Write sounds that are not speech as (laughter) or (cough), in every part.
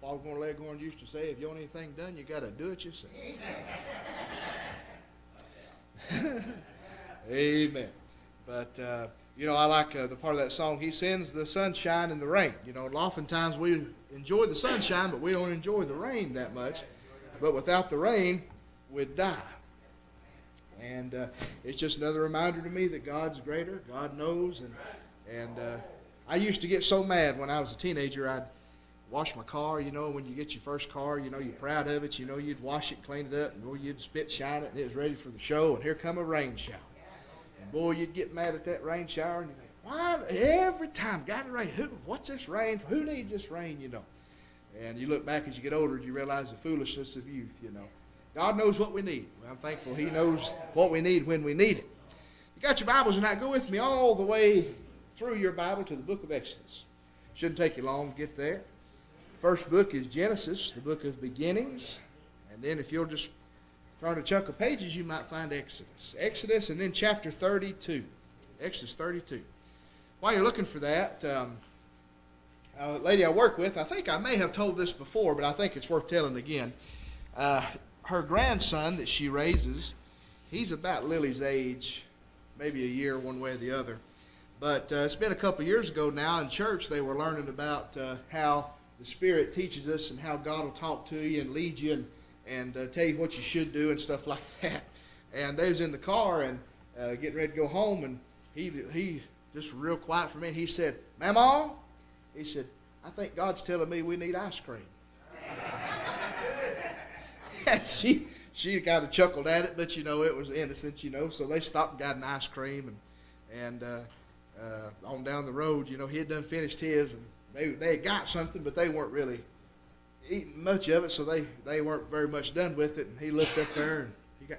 Foghorn Leghorn used to say, if you want anything done, you got to do it yourself. (laughs) Amen. But, uh, you know, I like uh, the part of that song, He sends the sunshine and the rain. You know, oftentimes we enjoy the sunshine, but we don't enjoy the rain that much. But without the rain, we'd die. And uh, it's just another reminder to me that God's greater, God knows. And, and uh, I used to get so mad when I was a teenager, I'd wash my car. You know, when you get your first car, you know, you're proud of it. You know, you'd wash it, clean it up, and boy, you'd spit shine it, and it was ready for the show. And here come a rain shower. And boy, you'd get mad at that rain shower, and you think, why every time got to rain? Who? What's this rain? For? Who needs this rain? You know. And you look back as you get older, and you realize the foolishness of youth. You know. God knows what we need. Well, I'm thankful He knows what we need when we need it. You got your Bibles, and now go with me all the way through your Bible to the book of Exodus. Shouldn't take you long to get there. First book is Genesis, the book of beginnings. And then if you'll just turn a chunk of pages, you might find Exodus. Exodus and then chapter 32. Exodus 32. While you're looking for that, um, a lady I work with, I think I may have told this before, but I think it's worth telling again. Uh, her grandson that she raises, he's about Lily's age, maybe a year one way or the other. But uh, it's been a couple years ago now in church, they were learning about uh, how the Spirit teaches us and how God will talk to you and lead you and, and uh, tell you what you should do and stuff (laughs) like that. And they was in the car and uh, getting ready to go home, and he, he just real quiet for me, he said, Mama, he said, I think God's telling me we need ice cream. (laughs) and she, she kind of chuckled at it, but you know, it was innocent, you know, so they stopped and got an ice cream and, and uh, uh, on down the road, you know, he had done finished his and they they got something, but they weren't really eating much of it, so they they weren't very much done with it. And he looked up there and he got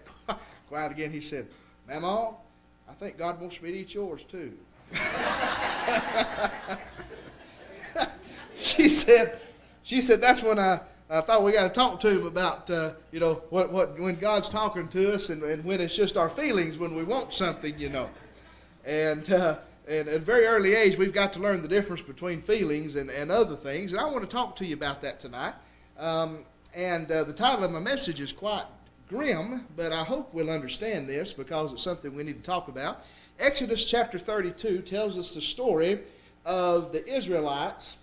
(laughs) quiet again. He said, "Mama, I think God wants me to eat yours too." (laughs) she said, she said that's when I. I thought we got to talk to him about, uh, you know, what, what when God's talking to us and, and when it's just our feelings when we want something, you know. And uh, and at a very early age, we've got to learn the difference between feelings and, and other things. And I want to talk to you about that tonight. Um, and uh, the title of my message is quite grim, but I hope we'll understand this because it's something we need to talk about. Exodus chapter 32 tells us the story of the Israelites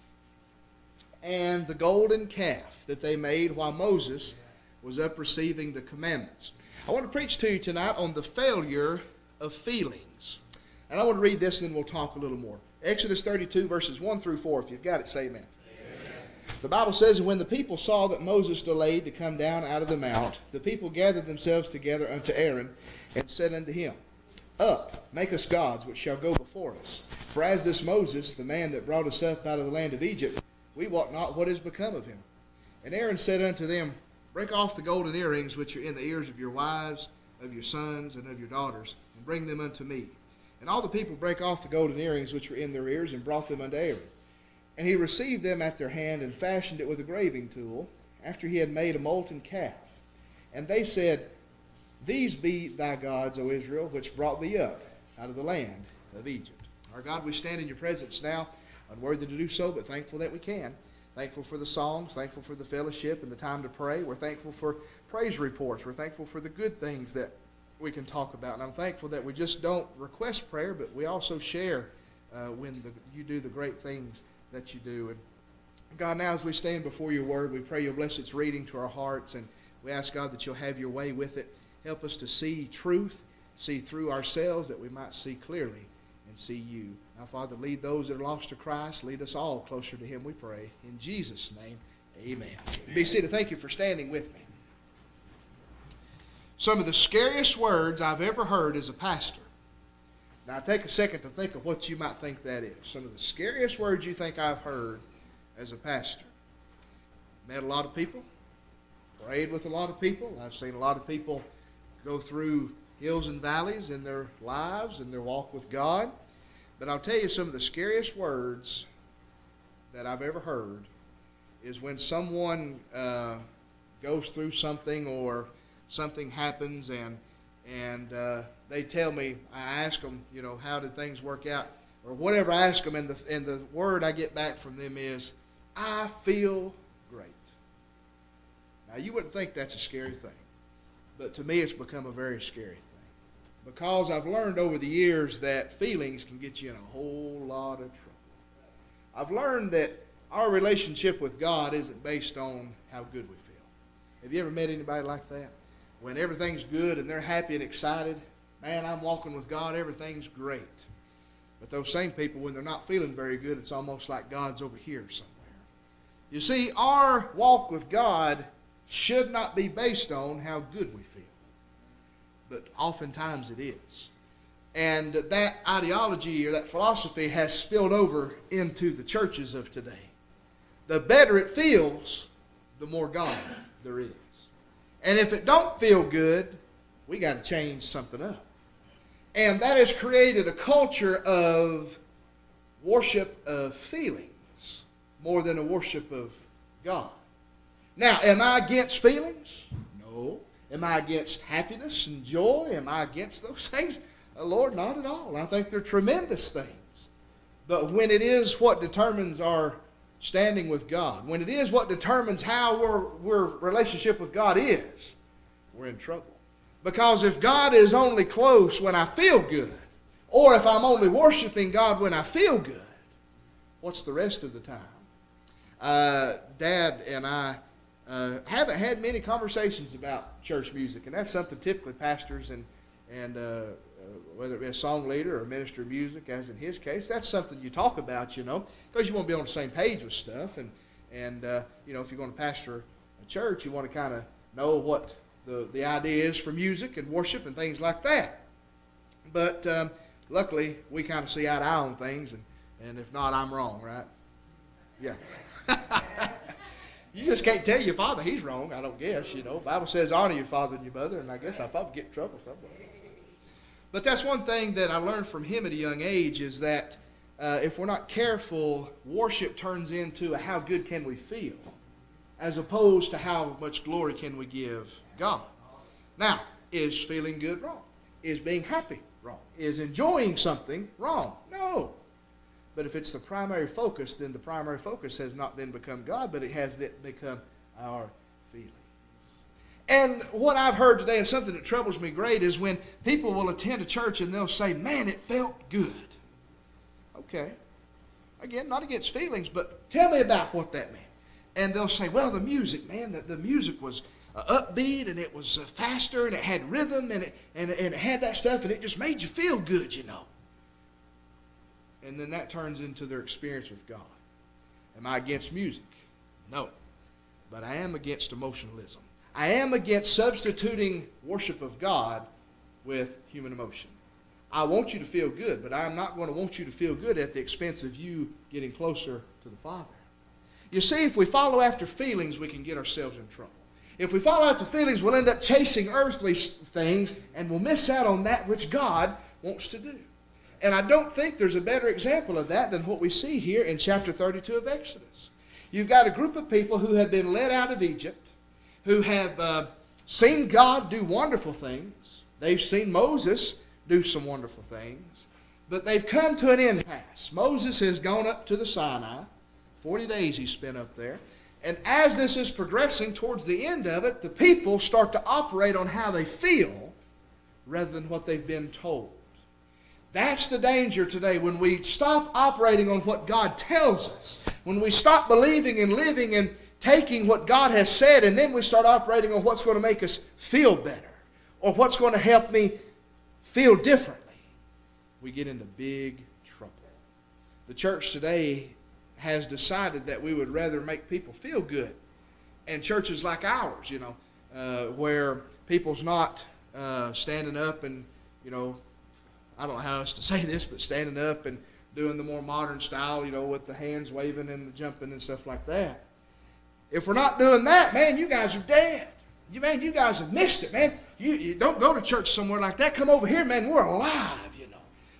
and the golden calf that they made while Moses was up receiving the commandments. I want to preach to you tonight on the failure of feeling. And I want to read this and then we'll talk a little more. Exodus 32, verses 1 through 4. If you've got it, say amen. amen. The Bible says, And When the people saw that Moses delayed to come down out of the mount, the people gathered themselves together unto Aaron and said unto him, Up, make us gods which shall go before us. For as this Moses, the man that brought us up out of the land of Egypt, we wot not what is become of him. And Aaron said unto them, Break off the golden earrings which are in the ears of your wives, of your sons, and of your daughters, and bring them unto me. And all the people brake off the golden earrings which were in their ears and brought them unto Aaron. And he received them at their hand and fashioned it with a graving tool, after he had made a molten calf. And they said, These be thy gods, O Israel, which brought thee up out of the land of Egypt. Our God, we stand in your presence now, unworthy to do so, but thankful that we can. Thankful for the songs, thankful for the fellowship and the time to pray. We're thankful for praise reports. We're thankful for the good things that we can talk about. And I'm thankful that we just don't request prayer, but we also share uh, when the, you do the great things that you do. And God, now as we stand before your word, we pray you'll bless its reading to our hearts. And we ask, God, that you'll have your way with it. Help us to see truth, see through ourselves, that we might see clearly and see you. Now, Father, lead those that are lost to Christ. Lead us all closer to him, we pray. In Jesus' name, amen. amen. Be seated. Thank you for standing with me some of the scariest words I've ever heard as a pastor. Now, take a second to think of what you might think that is. Some of the scariest words you think I've heard as a pastor. Met a lot of people, prayed with a lot of people. I've seen a lot of people go through hills and valleys in their lives and their walk with God. But I'll tell you some of the scariest words that I've ever heard is when someone uh, goes through something or something happens and and uh, they tell me, I ask them, you know, how did things work out, or whatever I ask them, and the and the word I get back from them is, I feel great. Now you wouldn't think that's a scary thing, but to me, it's become a very scary thing because I've learned over the years that feelings can get you in a whole lot of trouble. I've learned that our relationship with God isn't based on how good we feel. Have you ever met anybody like that? When everything's good and they're happy and excited, man, I'm walking with God, everything's great. But those same people, when they're not feeling very good, it's almost like God's over here somewhere. You see, our walk with God should not be based on how good we feel but oftentimes it is. And that ideology or that philosophy has spilled over into the churches of today. The better it feels, the more God there is. And if it don't feel good, we got to change something up. And that has created a culture of worship of feelings more than a worship of God. Now, am I against feelings? No. Am I against happiness and joy? Am I against those (laughs) things? Uh, Lord, not at all. I think they're tremendous things. But when it is what determines our standing with God, when it is what determines how our, our relationship with God is, we're in trouble. Because if God is only close when I feel good, or if I'm only worshiping God when I feel good, what's the rest of the time? Uh, Dad and I uh, haven't had many conversations about church music, and that's something typically pastors and and uh, whether it be a song leader or a minister of music, as in his case, that's something you talk about, you know, because you want to be on the same page with stuff, and and uh, you know if you're going to pastor a church, you want to kind of know what the the idea is for music and worship and things like that. But um, luckily, we kind of see eye to eye on things, and and if not, I'm wrong, right? Yeah. (laughs) You just can't tell your father he's wrong, I don't guess, you know. Bible says honor your father and your mother, and I guess I'll probably get in trouble somewhere. But that's one thing that I learned from him at a young age is that uh, if we're not careful, worship turns into a how good can we feel, as opposed to how much glory can we give God. Now, is feeling good wrong? Is being happy wrong? Is enjoying something wrong? No. But if it's the primary focus, then the primary focus has not then become God, but it has become our. And what I've heard today, and something that troubles me great, is when people will attend a church and they'll say, Man, it felt good. Okay. Again, not against feelings, but tell me about what that meant. And they'll say, Well, the music, man, the, the music was uh, upbeat and it was uh, faster and it had rhythm and it, and, and it had that stuff and it just made you feel good, you know and then that turns into their experience with God. Am I against music? No. But I am against emotionalism. I am against substituting worship of God with human emotion. I want you to feel good, but I'm not going to want you to feel good at the expense of you getting closer to the Father. You see, if we follow after feelings, we can get ourselves in trouble. If we follow after feelings, we'll end up chasing earthly things and we'll miss out on that which God wants to do. And I don't think there's a better example of that than what we see here in chapter 32 of Exodus. You've got a group of people who have been led out of Egypt, who have uh, seen God do wonderful things. They've seen Moses do some wonderful things. But they've come to an impasse. Moses has gone up to the Sinai. 40 days he spent up there. And as this is progressing towards the end of it, the people start to operate on how they feel rather than what they've been told. That's the danger today when we stop operating on what God tells us, when we stop believing and living and taking what God has said, and then we start operating on what's going to make us feel better or what's going to help me feel differently, we get into big trouble. The church today has decided that we would rather make people feel good. And churches like ours, you know, uh, where people's not uh, standing up and, you know, I don't know how else to (laughs) say this, but standing up and doing the more modern style, you know, with the hands waving and the jumping and stuff like that. If we're not doing that, man, you guys are dead. You man, you guys have missed it, man. You, you don't go to church somewhere like that. Come over here, man. We're alive, you know.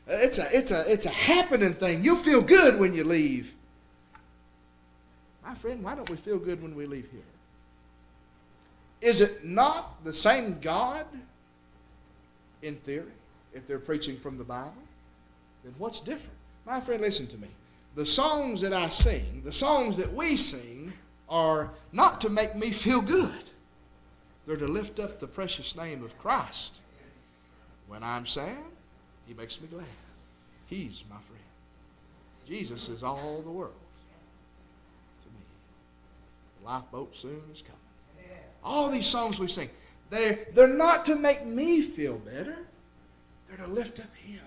Uh, it's a it's a it's a happening thing. You'll feel good when you leave. My friend, why don't we feel good when we leave here? Is it not the same God in theory? if they're preaching from the Bible, then what's different? My friend, listen to me. The songs that I sing, the songs that we sing, are not to make me feel good. They're to lift up the precious name of Christ. When I'm sad, He makes me glad. He's my friend. Jesus is all the world to me. The lifeboat soon is coming. All these songs we sing, they're, they're not to make me feel better. They're to lift up Him.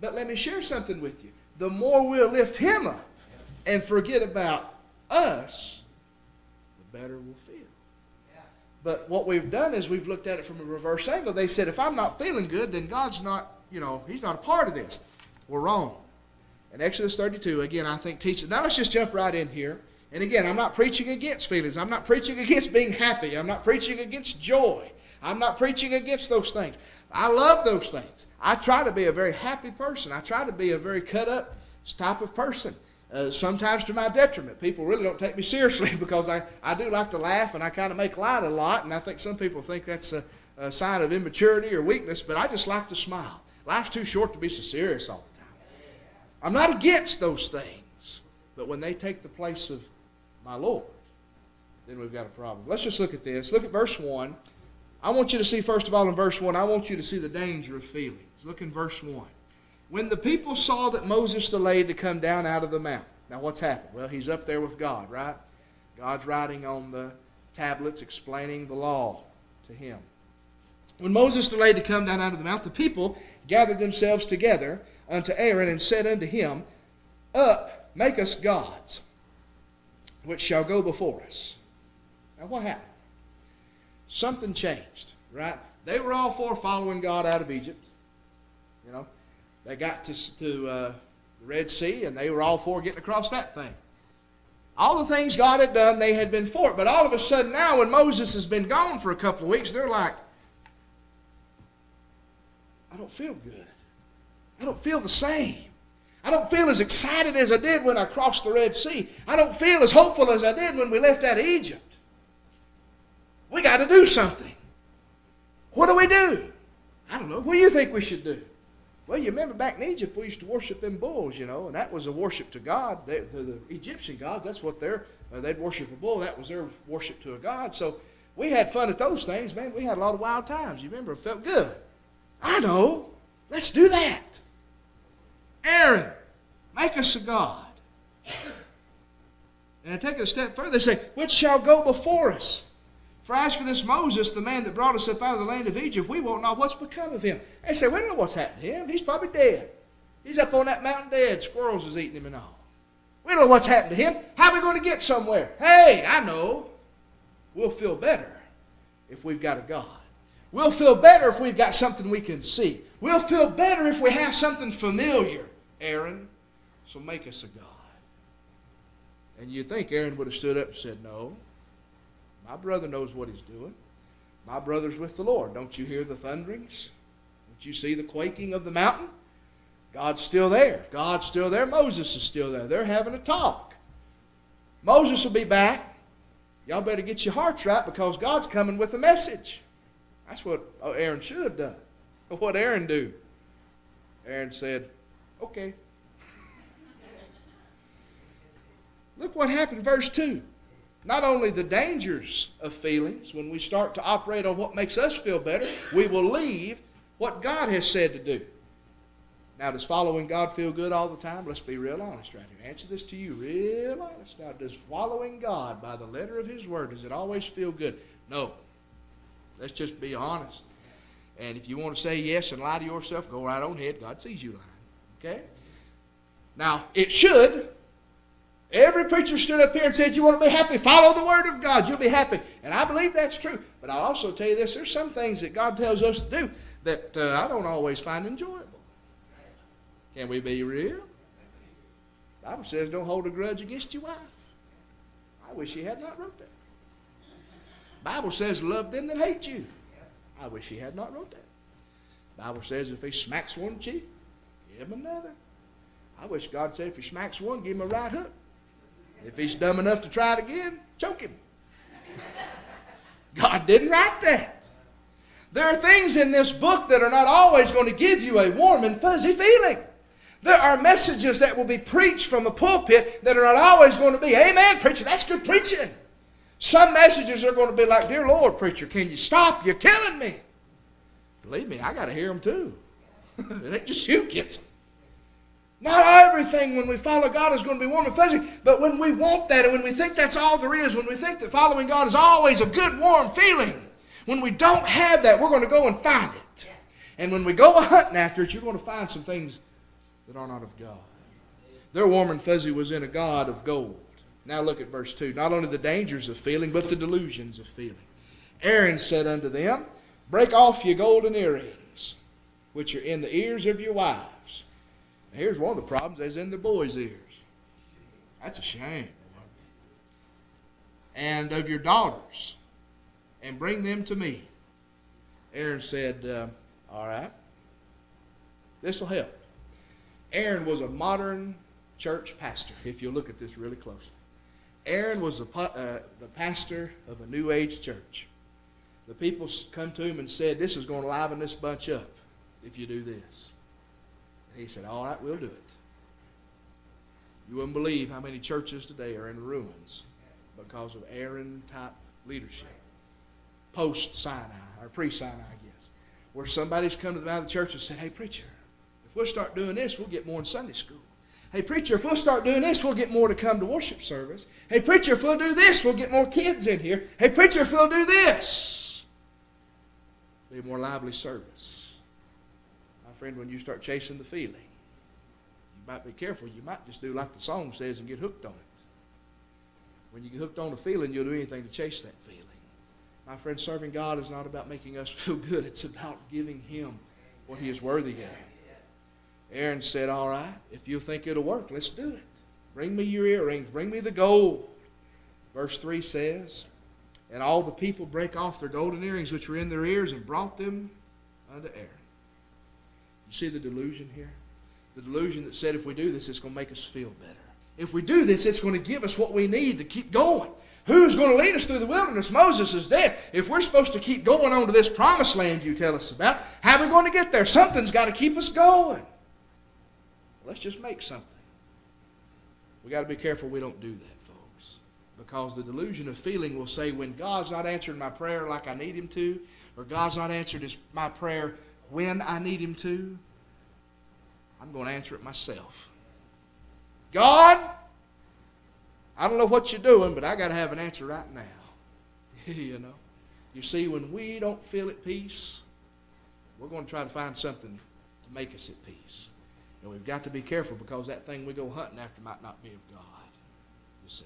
But let me share something with you. The more we'll lift Him up and forget about us, the better we'll feel. But what we've done is we've looked at it from a reverse angle. They said, if I'm not feeling good, then God's not, you know, He's not a part of this. We're wrong. In Exodus 32, again, I think teaches. Now let's just jump right in here. And again, I'm not preaching against feelings. I'm not preaching against being happy. I'm not preaching against joy. I'm not preaching against those things. I love those things. I try to be a very happy person. I try to be a very cut up type of person. Uh, sometimes to my detriment. People really don't take me seriously (laughs) because I, I do like to laugh and I kind of make light a lot. And I think some people think that's a, a sign of immaturity or weakness, but I just like to smile. Life's too short to be so serious all the time. I'm not against those things, but when they take the place of my Lord, then we've got a problem. Let's just look at this. Look at verse 1. I want you to see, first of all, in verse 1, I want you to see the danger of feelings. Look in verse 1. When the people saw that Moses delayed to come down out of the mountain, now what's happened? Well, he's up there with God, right? God's writing on the tablets explaining the law to him. When Moses delayed to come down out of the mount, the people gathered themselves together unto Aaron and said unto him, Up, make us gods, which shall go before us. Now, what happened? Something changed, right? They were all for following God out of Egypt. You know, they got to, to uh, the Red Sea and they were all for getting across that thing. All the things God had done, they had been for it. But all of a sudden now, when Moses has been gone for a couple of weeks, they're like, I don't feel good. I don't feel the same. I don't feel as excited as I did when I crossed the Red Sea. I don't feel as hopeful as I did when we left out of Egypt. We got to do something. What do we do? I don't know. What do you think we should do? Well, you remember back in Egypt, we used to worship them bulls, you know, and that was a worship to God. They, to the Egyptian gods, that's what they're, uh, they'd worship a bull. That was their worship to a god. So we had fun at those things, man. We had a lot of wild times. You remember? It felt good. I know. Let's do that. Aaron, make us a God. And I take it a step further, they say, which shall go before us? For as for this Moses, the man that brought us up out of the land of Egypt, we won't know what's become of him. They say, we don't know what's happened to him. He's probably dead. He's up on that mountain dead. Squirrels is eating him and all. We don't know what's happened to him. How are we going to get somewhere? Hey, I know. We'll feel better if we've got a God. We'll feel better if we've got something we can see. We'll feel better if we have something familiar, Aaron. So make us a God. And you think Aaron would have stood up and said, No. My brother knows what he's doing. My brother's with the Lord. Don't you hear the thunderings? Don't you see the quaking of the mountain? God's still there. God's still there. Moses is still there. They're having a talk. Moses will be back. Y'all better get your hearts right because God's coming with a message. That's what oh, Aaron should have done. (laughs) What Aaron do? Aaron said, okay. (laughs) Look what happened, verse 2. Not only the dangers of feelings, when we start to operate on what makes us feel better, we will leave what God has said to do. Now, does following God feel good all the time? Let's be real honest right here. Answer this to you real honest. Now, does following God by the letter of His Word, does it always feel good? No. Let's just be honest. And if you want to say yes and lie to yourself, go right on ahead. God sees you lying. Okay? Now, it should. Every preacher stood up here and said, You want to be happy? Follow the Word of God. You'll be happy. And I believe that's true. But I'll also tell you this there's some things that God tells us to do that uh, I don't always find enjoyable. Can we be real? The Bible says, Don't hold a grudge against your wife. I wish he had not wrote that. Bible says, love them that hate you. I wish he had not wrote that. Bible says if he smacks one cheek, give him another. I wish God said if he smacks one, give him a right hook. If he's dumb enough to try it again, choke him. God didn't write that. There are things in this book that are not always going to give you a warm and fuzzy feeling. There are messages that will be preached from a pulpit that are not always going to be, Amen, preacher, that's good preaching. Some messages are going to be like, Dear Lord, preacher, can you stop? You're killing me. Believe me, I got to hear them too. (laughs) it ain't just you kids. Not everything when we follow God is going to be warm and fuzzy, but when we want that and when we think that's all there is, when we think that following God is always a good, warm feeling, when we don't have that, we're going to go and find it. And when we go hunting after it, you're going to find some things that are not of God. Their warm and fuzzy was in a God of gold. Now look at verse 2. Not only the dangers of feeling, but the delusions of feeling. Aaron said unto them, Break off your golden earrings, which are in the ears of your wives. Here's one of the problems, as in the boys' ears. That's a shame. And of your daughters, and bring them to me. Aaron said, uh, All right, this will help. Aaron was a modern church pastor, if you look at this really closely. Aaron was the, uh, the pastor of a New Age church. The people come to him and said, This is going to liven this bunch up if you do this. He said, All right, we'll do it. You wouldn't believe how many churches today are in ruins because of Aaron type leadership. Post Sinai, or pre Sinai, I guess, where somebody's come to the of the church and said, Hey, preacher, if we'll start doing this, we'll get more in Sunday school. Hey, preacher, if we'll start doing this, we'll get more to come to worship service. Hey, preacher, if we'll do this, we'll get more kids in here. Hey, preacher, if we'll do this, be more lively service. Friend, when you start chasing the feeling, you might be careful. You might just do like the song says and get hooked on it. When you get hooked on a feeling, you'll do anything to chase that feeling. My friend, serving God is not about making us (laughs) feel good. It's about giving Him what He is worthy of. Aaron said, All right, if you think it'll work, let's do it. Bring me your earrings, bring me the gold. Verse 3 says, And all the people break off their golden earrings which were in their ears and brought them unto Aaron. You see the delusion here? The delusion that said if we do this, it's going to make us feel better. If we do this, it's going to give us what we need to keep going. Who's going to lead us through the wilderness? Moses is dead. If we're supposed to keep going on to this promised land you tell us about, how are we going to get there? Something's got to keep us going. Let's just make something. We got to be careful we don't do that, folks. Because the delusion of feeling will say when God's not answering my prayer like I need Him to, or God's not answered my prayer when I need Him to, I'm going to answer it myself. God, I don't know what you're doing, but I got to have an answer right now. (laughs) you know. You see, when we don't feel at peace, we're going to try to find something to make us at peace. And we've got to be careful because that thing we go hunting after might not be of God, you see.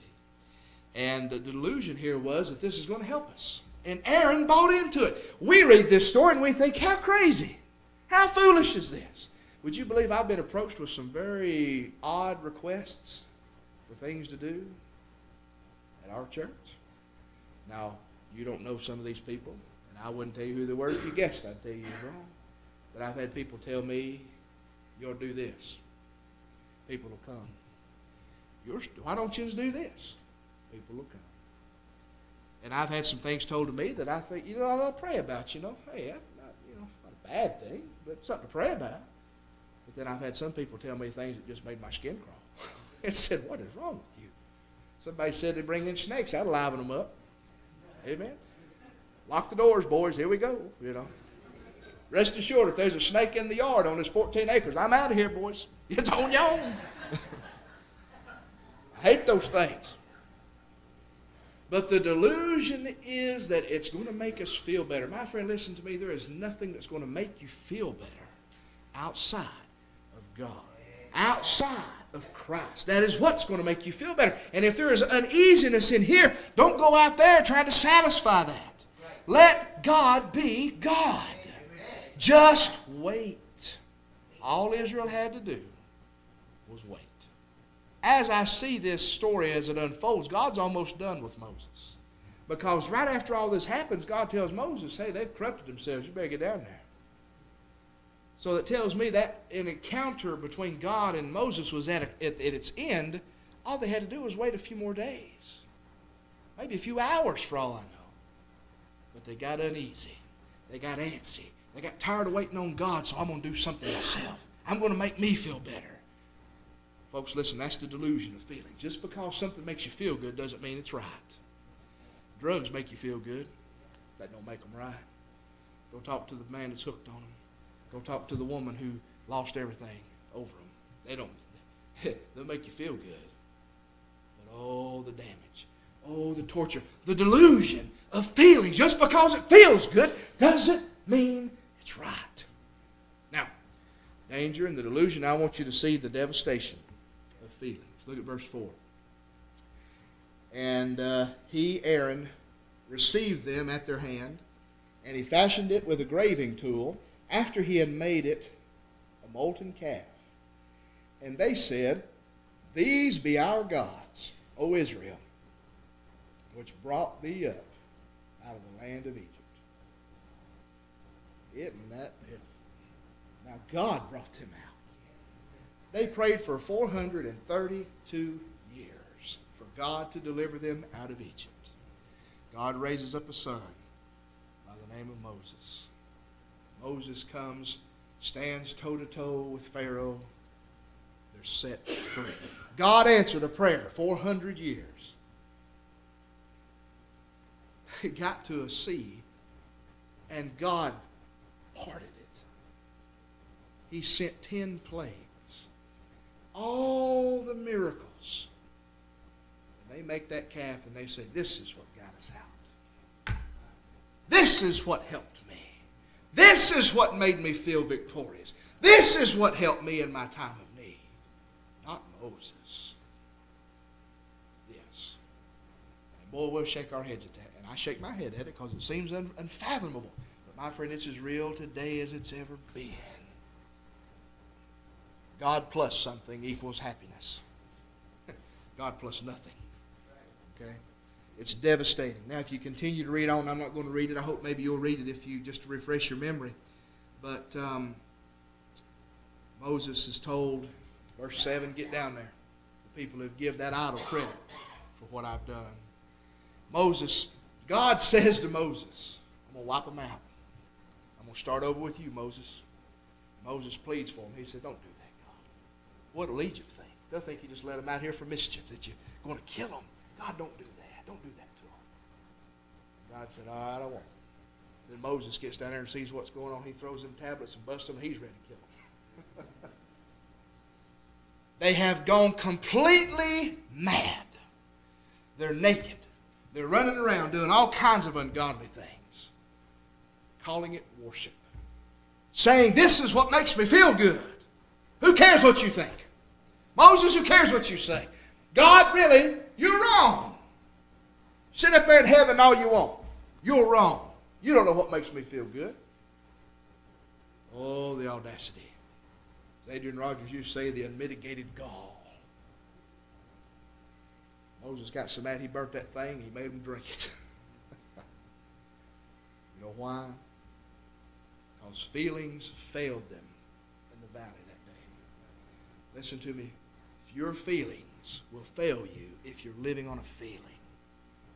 And the delusion here was that this is going to help us. And Aaron bought into it. We read this story and we think, how crazy, how foolish is this? Would you believe I've been approached with some very odd requests for things to do at our church? Now, you don't know some of these people, and I wouldn't tell you who they were. If you guessed, I'd tell you wrong. But I've had people tell me you'll do this. People will come. Why don't you just do this? People will come. And I've had some things told to me that I think, you know, I'll pray about. You know, hey, not, you know, not a bad thing, but something to pray about. But then I've had some people tell me things that just made my skin crawl. (laughs) and said, what is wrong with you? Somebody said they bring in snakes. I'd liven them up. Amen. Lock the doors, boys. Here we go. You know. Rest assured, if there's a snake in the yard on this 14 acres, I'm out of here, boys. (laughs) It's on your own. (laughs) I hate those things. But the delusion is that it's going to make us feel better. My friend, listen to me. There is nothing that's going to make you feel better outside of God, outside of Christ. That is what's going to make you feel better. And if there is uneasiness in here, don't go out there trying to satisfy that. Let God be God. Just wait. All Israel had to do was wait. As I see this story as it unfolds, God's almost done with Moses. Because right after all this happens, God tells Moses, hey, they've corrupted themselves. You better get down there. So that tells me that an encounter between God and Moses was at, a, at, at its end. All they had to do was wait a few more days. Maybe a few hours for all I know. But they got uneasy. They got antsy. They got tired of waiting on God, so I'm going to do something myself. I'm going to make me feel better. Folks, listen, that's the delusion of feeling. Just because something makes you feel good doesn't mean it's right. Drugs make you feel good. That don't make them right. Go talk to the man that's hooked on them. Go talk to the woman who lost everything over them. They don't. (laughs) They'll make you feel good. But oh, the damage. Oh, the torture. The delusion of feeling. Just because it feels good doesn't mean it's right. Now, danger and the delusion, I want you to see the devastation feelings. Look at verse 4. And uh, he, Aaron, received them at their hand, and he fashioned it with a graving tool after he had made it a molten calf. And they said, These be our gods, O Israel, which brought thee up out of the land of Egypt. Isn't that? Now God brought them out. They prayed for 432 years for God to deliver them out of Egypt. God raises up a son by the name of Moses. Moses comes, stands toe to toe with Pharaoh. They're set free. God answered a prayer 400 years. They got to a sea, and God parted it. He sent 10 plagues. All the miracles. And they make that calf and they say, This is what got us out. This is what helped me. This is what made me feel victorious. This is what helped me in my time of need. Not Moses. Yes. And boy, we'll shake our heads at that. And I shake my head at it because it seems un- unfathomable. But my friend, it's as real today as it's ever been. God plus something equals happiness. (laughs) God plus nothing. Okay? It's devastating. Now, if you continue to read on, I'm not going to read it. I hope maybe you'll read it if you just to refresh your memory. But um, Moses is told, verse 7, get down there. The people who give that idol credit for what I've done. Moses, God (laughs) says to Moses, I'm going to wipe them out. I'm going to start over with you, Moses. Moses pleads for him. He said, Don't do. What'll Egypt think? They'll think you just let them out here for mischief, that you're going to kill them. God, don't do that. Don't do that to them. God said, I don't want it. Then Moses gets down there and sees what's going on. He throws them tablets and busts them, and he's ready to kill them. (laughs) they have gone completely mad. They're naked. They're running around doing all kinds of ungodly things, calling it worship, saying, This is what makes me feel good. Who cares what you think? Moses, who cares what you say? God, really, you're wrong. Sit up there in heaven all you want. You're wrong. You don't know what makes me feel good. Oh, the audacity. As Adrian Rogers used to say, the unmitigated gall. Moses got so mad he burnt that thing, he made him drink it. (laughs) you know why? Because feelings failed them in the valley that day. Listen to me. Your feelings will fail you if you're living on a feeling,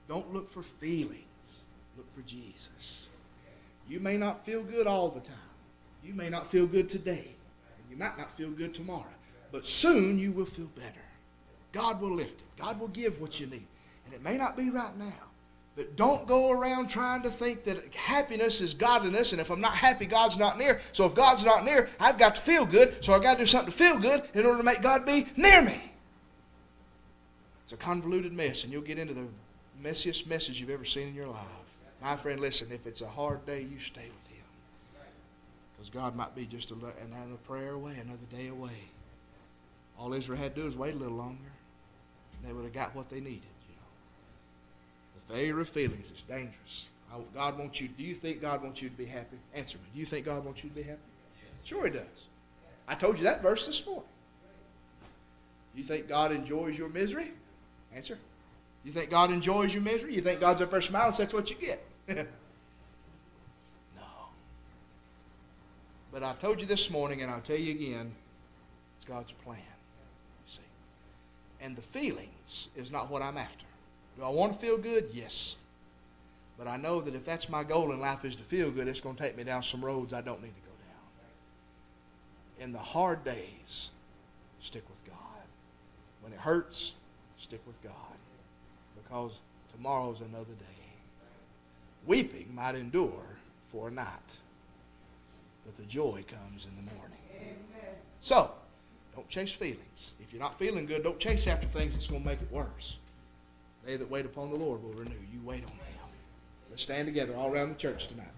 don't look for feelings. Look for Jesus. You may not feel good all the time. You may not feel good today. And you might not feel good tomorrow. But soon you will feel better. God will lift it. God will give what you need. And it may not be right now. But don't go around trying to think that happiness is godliness, and if I'm not happy, God's not near. So if God's not near, I've got to feel good, so I've got to do something to feel good in order to make God be near me. It's a convoluted mess, and you'll get into the messiest message you've ever seen in your life. My friend, listen, if it's a hard day, you stay with Him. Because God might be just another prayer away, another day away. All Israel had to do was wait a little longer, and they would have got what they needed. Failure of feelings is dangerous. God wants you, do you think God wants you to be happy? Answer me. Do you think God wants you to be happy? Sure He does. I told you that verse this morning. You think God enjoys your misery? Answer. You think God enjoys your misery? You think God's up there smiling, so that's what you get? (laughs) no. But I told you this morning, and I'll tell you again, it's God's plan. You see. And the feelings is not what I'm after. Do I want to feel good? Yes. But I know that if that's my goal in life is to feel good, it's going to take me down some roads I don't need to go down. In the hard days, stick with God. When it hurts, stick with God because tomorrow's another day. weeping might endure for a night, but the joy comes in the morning. Amen. So, don't chase feelings. If you're not feeling good, don't chase after things that's going to make it worse. They that wait upon the Lord will renew. You wait on Him. Let's stand together all around the church tonight.